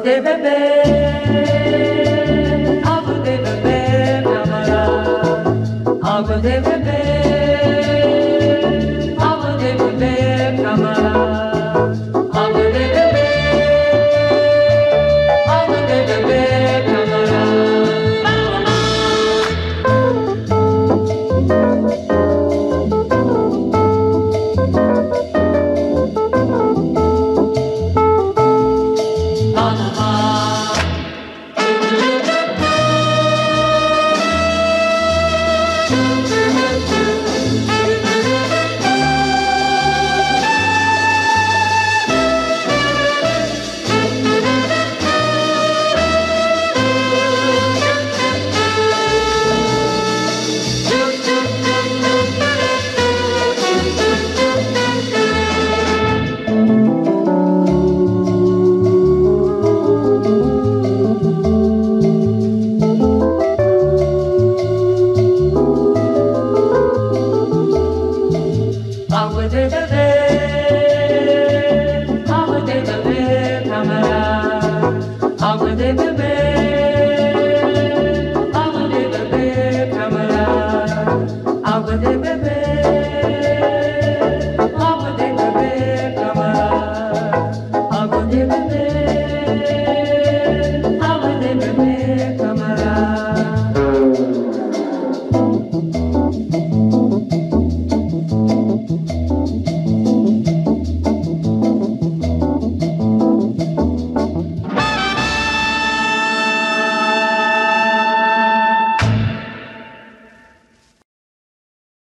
de bebé, algo de bebé, mi amor, algo de bebé.